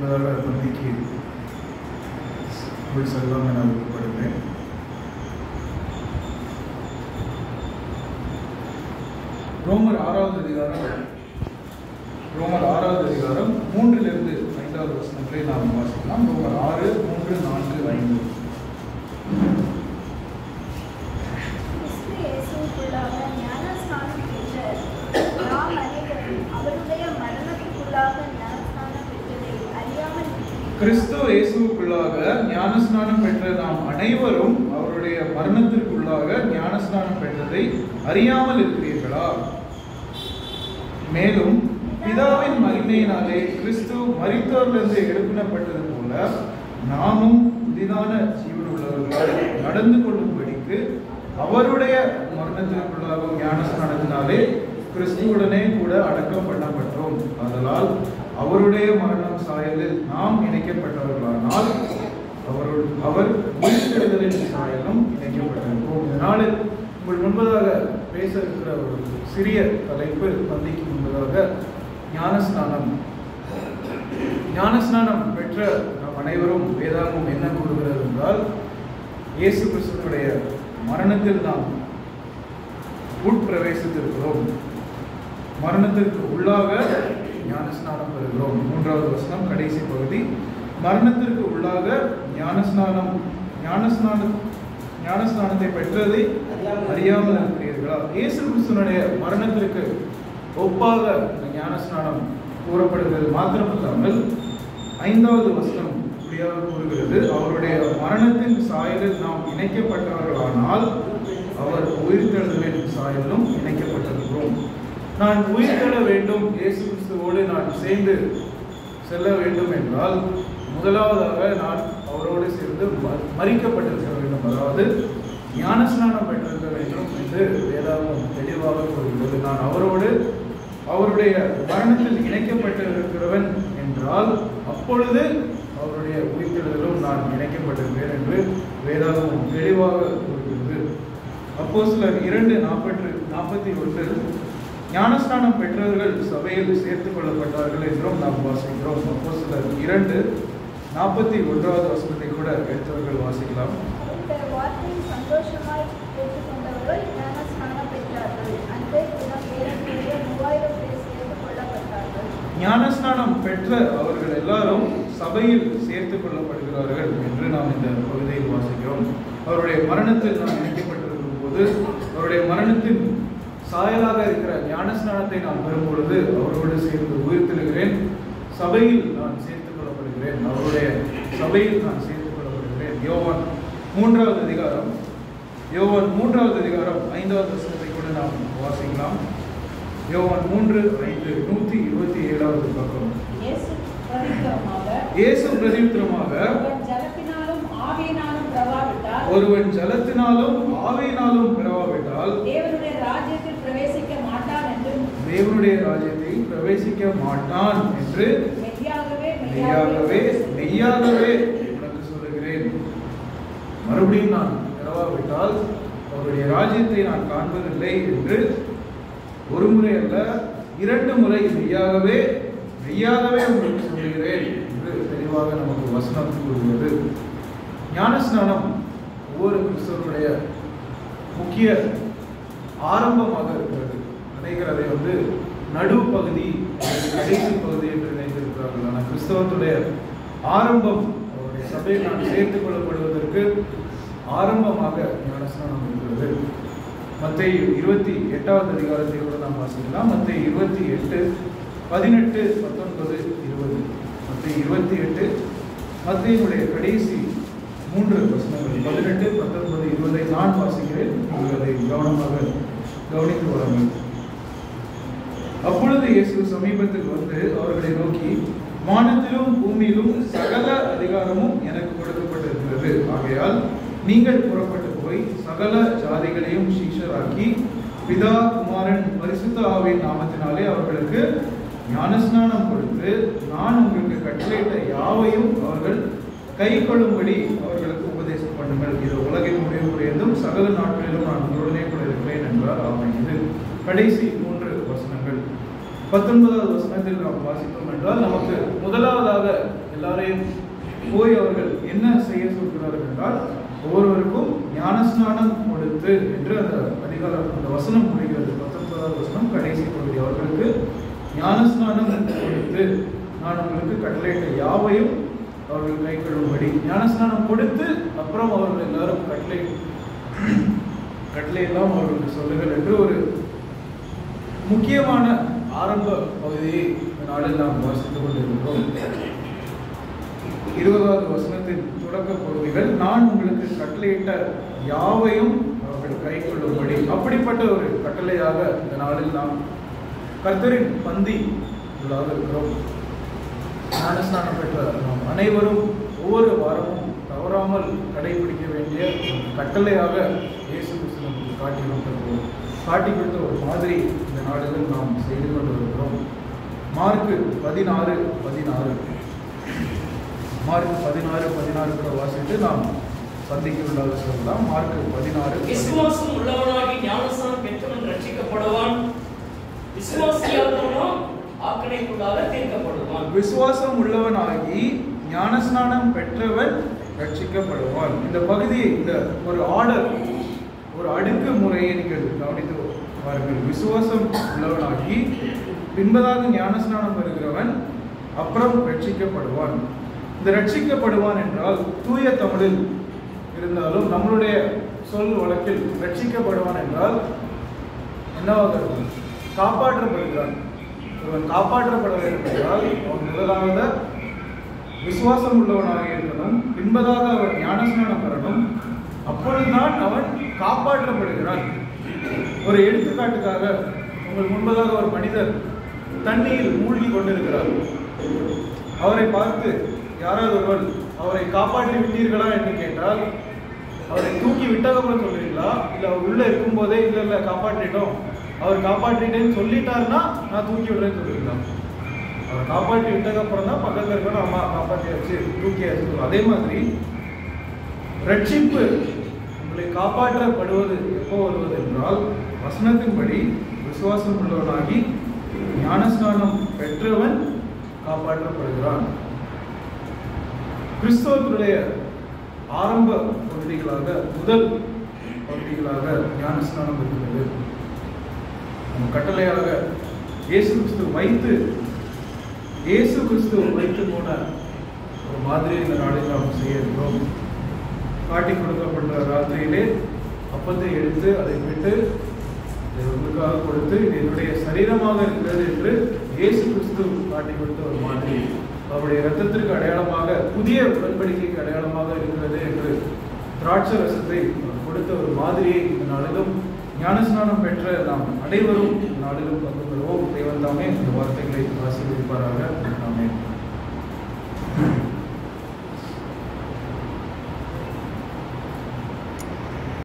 முன்னதாக பந்திக்கு போய் செல்லம் என விருப்பப்படுகிறேன். ரோமர் ஆறாவது அதிகாரம். ரோமர் ஆறாவது அதிகாரம் மூன்றிலிருந்து ஐந்தாவது வசனங்களை நாம் வாசிக்கலாம். ரோமர் ஆறு மூன்று நான்கு ஐந்து கிறிஸ்து இயேசுவுக்குள்ளாக ஞானஸ்நானம் பெற்ற நாம் அனைவரும் அவருடைய மரணத்துக்குள்ளாக ஞானஸ்நானம் பெற்றதை அறியாமல் இருக்கிறீர்களா? கிறிஸ்து இயேசுவுக்குள்ளாக ஞானஸ்நானம் பெற்ற நாம் அனைவரும் அவருடைய மரணத்திற்குள்ளாக ஞானஸ்நானம் பெற்றதை அறியாமல் இருக்கிறீர்களா? மேலும் பிதாவின் மகிமையினாலே கிறிஸ்து மரித்தோரிலிருந்து எழுப்பினப்பட்டது போல நாமும் புதிதான ஜீவனுள்ளவர்களால் நடந்து கொள்ளும்படிக்கு அவருடைய மரணத்திற்குள்ளாக ஞானஸ்நானத்தினாலே கிறிஸ்துவுடனே கூட அடக்கம் பண்ணப்பட்டோம். அதனால் அவருடைய மரணம் சாயலில் நாம் இணைக்கப்பட்டவர்களானால் அவருள் அவர் உயிர்த்தெழுதலின் சாயலும் இணைக்கப்பட்டிருக்கும். இதனால் உங்கள் முன்பதாக பேச இருக்கிற ஒரு சிறிய தலைப்பு பந்திக்கு முன்பதாக ஞானஸ்நானம். ஞானஸ்நானம் பெற்ற நாம் அனைவரும் வேதாகம் என்ன கூறுகிறது என்றால் இயேசு கிறிஸ்துவனுடைய மரணத்தில் நாம் உட்பிரவேசித்திருக்கிறோம். மரணத்திற்கு உள்ளாக ஞானஸ்நானம் பெறுகிறோம். மூன்றாவது வசனம் கடைசி பகுதி. மரணத்திற்கு உள்ளாக ஞானஸ்நானம் ஞானஸ்நானம் ஞானஸ்நானத்தை பெற்றதை அறியாமல் இருக்கிறீர்களா? இயேசு கிறிஸ்துவனுடைய மரணத்திற்கு ஒப்பாக இந்த ஞானஸ்நானம் கூறப்படுகிறது. மாத்திரமல்லாமல் ஐந்தாவது வசனம் இப்படியாக கூறுகிறது. அவருடைய மரணத்தின் சாயலில் நாம் இணைக்கப்பட்டவர்களானால் அவர் உயிர்த்தெழுதலின் சாயலும் இணைக்கப்பட்டிருக்கிறோம். நான் உயிர்த்தெழ வேண்டும். இயேசு கிறிஸ்துவோடு நான் சேர்ந்து செல்ல வேண்டும் என்றால் முதலாவதாக நான் அவரோடு சேர்ந்து மறிக்கப்பட்டிருக்க வேண்டும். அதாவது ஞானஸ்நானம் பெற்றிருக்க வேண்டும் என்று வேதாகம் தெளிவாக கூறுகிறது. நான் அவரோடு அவருடைய மரணத்தில் இணைக்கப்பட்டிருக்கிறவன் என்றால் அப்பொழுது அவருடைய உயிர்த்தெழுதலும் நான் இணைக்கப்பட்டிருக்கிறேன் என்று வேதாகம் தெளிவாக கூறுகிறது. அப்போ சிலர் இரண்டு நாற்பத்தி நாற்பத்தி ஒன்று ஞானஸ்நானம் பெற்றவர்கள் சபையில் சேர்த்துக் கொள்ளப்பட்டார்கள் என்றும் நாம் வாசிக்கிறோம். அப்போ சிலர் இரண்டு நாற்பத்தி ஒன்றாவது வசனத்தை கூட எடுத்தவர்கள் வாசிக்கலாம். இந்த வார்த்தையை சந்தோஷமாய் ஏற்றுக்கொண்டவர்கள் ஞானஸ்நானம் பெற்றார்கள். அன்றைய தினம் ஏறக்குறைய மூவாயிரம் பேர் சேர்த்துக் கொள்ளப்பட்டார்கள். ஞானஸ்நானம் பெற்ற அவர்கள் எல்லாரும் சபையில் சேர்த்துக் கொள்ளப்படுகிறார்கள் என்று நாம் இந்த பகுதியில் வாசிக்கிறோம். அவருடைய மரணத்தில் நாம் இணைக்கப்பட்டிருக்கும் போது அவருடைய மரணத்தின் சாயலாக இருக்கிற ஞானஸ்நானத்தை நான் பெறும் பொழுது அவரோடு சேர்ந்து உயிர்த்தெழுகிறேன். சபையில் நான் சேர்த்துக் கொள்ளப்படுகிறேன். அவருடைய சபையில் நான் சேர்த்துக் கொள்ளப்படுகிறேன். யோவான் மூன்றாவது அதிகாரம். யோவான் மூன்றாவது அதிகாரம் ஐந்தாவது வசனத்தை கூட நாம் வாசிக்கலாம். யோவான் மூன்று ஐந்து நூற்றி இருபத்தி ஏழாவது பக்கம். இயேசு பிரதித்திரமாக இயேசு பிரதித்திரமாக ஒருவன் ஜலத்தினாலும் ஆவியினாலும் பிரவாவிட்டால் ஒருவன் ஜலத்தினாலும் ஆவியினாலும் பிறவாவிட்டால் தேவனுடைய ராஜ்யத்தில் பிரவேசிக்க மாட்டான் என்றும் தேவனுடைய ராஜ்யத்தை பிரவேசிக்க மாட்டான் என்று மெய்யாகவே மெய்யாகவே மெய்யாகவே உனக்கு சொல்லுகிறேன். மறுபடியும் நான் பிறவாவிட்டால் அவருடைய ராஜ்யத்தை நான் காண்பதில்லை என்று ஒரு முறை அல்ல இரண்டு முறை மெய்யாகவே மெய்யாகவே உங்களுக்கு சொல்லுகிறேன் என்று தெளிவாக நமக்கு வசனம் கூறுகிறது. ஞானஸ்நானம் ஒவ்வொரு கிறிஸ்தவருடைய முக்கிய ஆரம்பமாக இருக்கிறது. அநேகர் அதை வந்து நடுப்பகுதி கடைசி பகுதி என்று நினைத்திருக்கிறார்கள். ஆனால் கிறிஸ்தவத்துடைய ஆரம்பம் அவருடைய சபையில் நான் சேர்த்துக் கொள்ளப்படுவதற்கு ஆரம்பமாக ஞானஸ்நானம் இருக்கிறது. மற்ற இருபத்தி எட்டாவது அதிகாரத்தை கூட நாம் வாசிக்கலாம். மற்ற இருபத்தி எட்டு பதினெட்டு பத்தொன்பது இருபது. மற்ற இருபத்தி எட்டு மத்தியினுடைய கடைசி மூன்று வசனங்கள். பதினெட்டு பத்தொன்பது இருபதை நான் வாசிக்கிறேன். நீங்கள் அதை கவனமாக கவனித்து வாருங்கள் அப்பொழுது இயேசு சமீபத்தில் வந்து அவர்களை நோக்கி வானத்திலும் பூமியிலும் சகல அதிகாரமும் எனக்கு கொடுக்கப்பட்டிருக்கிறது. ஆகையால் நீங்கள் புறப்பட்டு போய் சகல ஜாதிகளையும் சீஷராக்கி பிதா குமாரன் பரிசுத்த ஆவின் நாமத்தினாலே அவர்களுக்கு ஞானஸ்நானம் கொடுத்து நான் உங்களுக்கு கட்டளையிட்ட யாவையும் அவர்கள் கை கொள்ளும்படி அவர்களுக்கு உபதேசம் பண்ணுங்கள். இது உலகின் முடிவு புரிந்தும் சகல நாட்களிலும் நான் உங்களுடனே கூட இருக்கிறேன் என்றார் ஆமாம் கடைசி மூன்று வசனங்கள். பத்தொன்பதாவது வசனத்தில் நாம் வாசித்தோம் என்றால் நமக்கு முதலாவதாக எல்லாரையும் போய் அவர்கள் என்ன செய்ய சொல்கிறார்கள் என்றால் ஒவ்வொருவருக்கும் ஞானஸ்நானம் கொடுத்து என்று அந்த அதிகாரம் அந்த வசனம் முடிகிறது. பத்தொன்பதாவது வசனம் கடைசி பகுதி. அவர்களுக்கு ஞானஸ்நானம் கொடுத்து நான் உங்களுக்கு கட்டளையிட்ட யாவையும் அவர்கள் கை கழுவும்படி ஞானஸ்நானம் கொடுத்து அப்புறம் அவர்கள் எல்லாரும் கட்டளை கட்டளை எல்லாம் அவர்களுக்கு சொல்லுங்கள் என்று ஒரு முக்கியமான ஆரம்ப பகுதியை நாளில் நாம் வாசித்துக் கொண்டிருக்கிறோம். இருபதாவது வசனத்தின் தொடக்க பகுதிகள் நான் உங்களுக்கு கட்டளையிட்ட யாவையும் அவர்கள் கை கொள்ளும்படி. அப்படிப்பட்ட ஒரு கட்டளையாக இந்த நாளில் நாம் கர்த்தரின் பந்தி உள்ளாக இருக்கிறோம். ஞானஸ்நானம் பெற்ற நாம் அனைவரும் ஒவ்வொரு வாரமும் தவறாமல் கடைபிடிக்க வேண்டிய கட்டளையாக இயேசு கிறிஸ்து நமக்கு காட்டி கொடுத்திருக்கிறோம். காட்டி கொடுத்த ஒரு மாதிரி இந்த நாடுகள் நாம் செய்து கொண்டு வருகிறோம் மார்க்கு பதினாறு பதினாறு. மார்க் பதினாறு பதினாறு கூட வாசித்து நாம் சந்திக்க உள்ளாக சொல்லலாம். மார்க் பதினாறு விசுவாசம் உள்ளவனாகி ஞானஸ்தானம் பெற்றவன் ரட்சிக்கப்படுவான். விசுவாசியாதவனோ ஆக்கணைக்குள்ளாக தீர்க்கப்படுவான். விசுவாசம் உள்ளவனாகி ஞானஸ்நானம் பெற்றவன் ரட்சிக்கப்படுவான். இந்த பகுதியை இந்த ஒரு ஆர்டர் ஒரு அடுக்கு முறையை நீங்கள் கவனித்து பாருங்கள். விசுவாசம் உள்ளவனாகி பின்பதாக ஞானஸ்நானம் பெறுகிறவன் அப்புறம் ரட்சிக்கப்படுவான். இந்த ரட்சிக்கப்படுவான் என்றால் தூய தமிழில் இருந்தாலும் நம்மளுடைய சொல் வழக்கில் ரட்சிக்கப்படுவான் என்றால் என்னவாக இருக்கும்? காப்பாற்றப்படுகிறான். இவன் காப்பாற்றப்பட வேண்டும் என்றால் அவன் முதலாக விசுவாசம் உள்ளவனாக இருக்கணும் பின்பதாக அவன் ஞானஸ்நானம் பெறணும் அப்பொழுதுதான் அவன் காப்பாற்றப்படுகிறான். ஒரு எடுத்துக்காட்டுக்காக உங்கள் முன்பதாக ஒரு மனிதர் தண்ணீர் மூழ்கி கொண்டிருக்கிறார். அவரை பார்த்து யாராவது ஒருவர் அவரை காப்பாற்றி விட்டீர்களா? என்று கேட்டால் அவரை தூக்கி விட்டதுக்கப்புறம் சொல்லுவீங்களா இல்லை அவர் உள்ளே இருக்கும்போதே இல்லை இல்லை காப்பாற்றிட்டோம். அவர் காப்பாற்றிட்டேன்னு சொல்லிட்டாருன்னா நான் தூக்கி விடுறேன்னு சொல்லுவீங்களா அவர் காப்பாற்றி விட்டதுக்கப்புறம் தான் பக்கத்தில் இருக்கணும் அம்மா காப்பாற்றியாச்சு தூக்கியாச்சு சொல்லுவோம். அதே மாதிரி ரட்சிப்பு உங்களை காப்பாற்றப்படுவது எப்போ வருவது என்றால் வசனத்தின்படி விசுவாசம் உள்ளவனாகி ஞானஸ்நானம் பெற்றவன் காப்பாற்றப்படுகிறான். கிறிஸ்தவத்துடைய ஆரம்ப பகுதிகளாக முதல் பகுதிகளாக ஞானஸ்நானம் இருக்கிறது கட்டளையாக இயேசு கிறிஸ்து வைத்து இயேசு கிறிஸ்து வைத்து போன ஒரு மாதிரி இந்த நாளில் நாம் செய்ய இருக்கிறோம். காட்டி கொடுக்கப்பட்ட ராத்திரியிலே அப்பத்தை எடுத்து அதை விட்டு உங்களுக்காக கொடுத்து என்னுடைய சரீரமாக இருக்கிறது என்று இயேசு கிறிஸ்து காட்டி கொடுத்த ஒரு மாதிரி. அவருடைய ரத்தத்திற்கு அடையாளமாக புதிய உடன்படிக்கைக்கு அடையாளமாக இருக்கிறது என்று திராட்சை ரசத்தை கொடுத்த ஒரு மாதிரியை இந்த நாளிலும் ஞானஸ்நானம் பெற்ற நாம் அனைவரும் நாடுகள் நாளிலும் பங்கு பெறுவோம் தேவன் தாமே இந்த வார்த்தைகளை ஆசீர்வதிப்பாராக